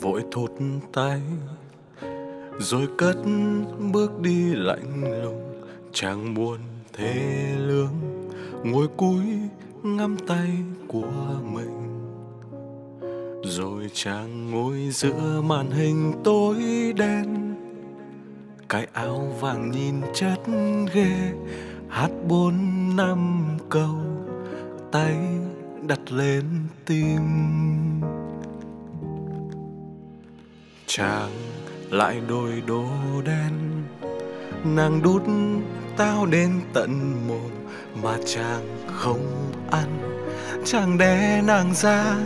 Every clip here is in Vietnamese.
vội thốt tay, rồi cất bước đi lạnh lùng. Chàng buồn thế lương, ngồi cúi ngắm tay của mình. Rồi chàng ngồi giữa màn hình tối đen, cái áo vàng nhìn chất ghê, hát bốn năm câu, tay đặt lên tim chàng lại đôi đồ đen. Nàng đút tao đến tận mồm mà chàng không ăn. Chàng đè nàng ra,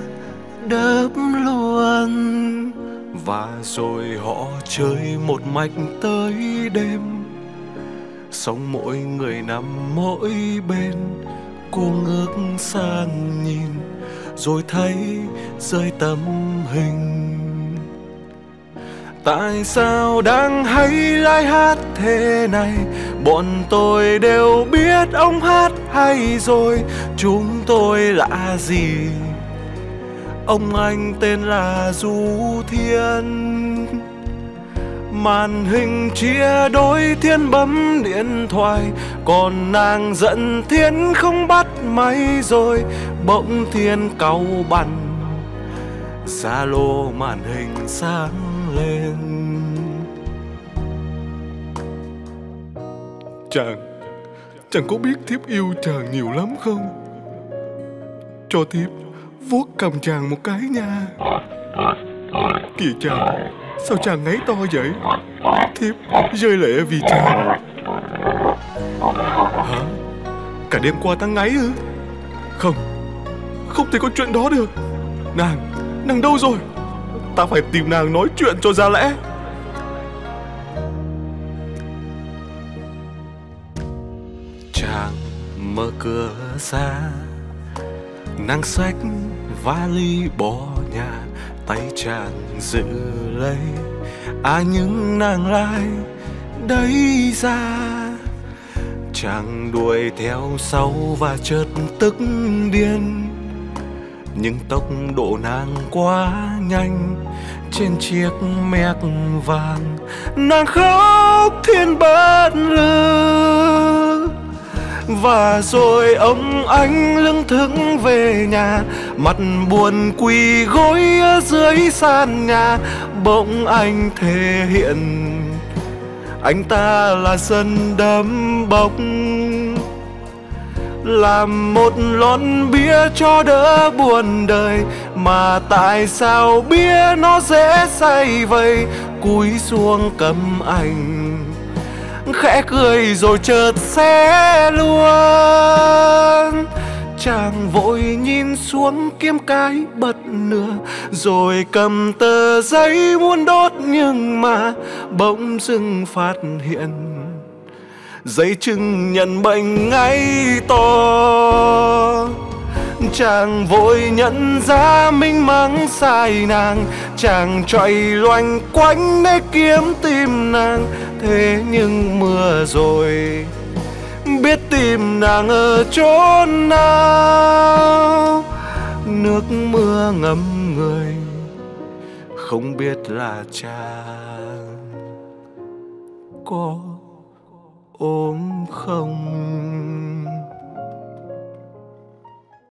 đớp luôn. Và rồi họ chơi một mạch tới đêm. Sống mỗi người nằm mỗi bên, cô ngước sang nhìn. Rồi thấy rơi tấm hình tại sao đang hay lại hát thế này? Bọn tôi đều biết ông hát hay rồi, chúng tôi là gì? Ông anh tên là du thiên. Màn hình chia đôi thiên bấm điện thoại, còn nàng giận thiên không bắt máy rồi, bỗng thiên cau bằn. Zalo màn hình sáng lên. Chàng Chàng có biết thiếp yêu chàng nhiều lắm không? Cho thiếp vuốt cầm chàng một cái nha. Kìa chàng, Sao chàng ngáy to vậy? Thiếp rơi lệ vì chàng. Hả? Cả đêm qua ta ngáy ư? Không Không thể có chuyện đó được. Nàng Nàng đâu rồi? Ta phải tìm nàng nói chuyện cho ra lẽ. Chàng mở cửa ra, Nàng xách vali bỏ nhà, Tay chàng giữ lấy. À nhưng nàng lại đấy ra. Chàng đuổi theo sau và chợt tức điên nhưng tốc độ nàng quá nhanh, trên chiếc mép vàng, nàng khóc thiên bất lư. Và rồi ông anh lưng thững về nhà, mặt buồn quỳ gối ở dưới sàn nhà. Bỗng anh thể hiện, anh ta là dân đấm bốc làm một lon bia cho đỡ buồn đời, mà tại sao bia nó dễ say vậy cúi xuống cầm ảnh khẽ cười rồi chợt xé luôn. Chàng vội nhìn xuống kiếm cái bật nửa, rồi cầm tờ giấy muốn đốt nhưng mà bỗng dưng phát hiện giấy chứng nhận bệnh ngay to. Chàng vội nhận ra mình mắng sai nàng. Chàng chạy loanh quanh để kiếm tìm nàng. Thế nhưng mưa rồi, biết tìm nàng ở chốn nào? Nước mưa ngấm người, không biết là chàng có ốm không?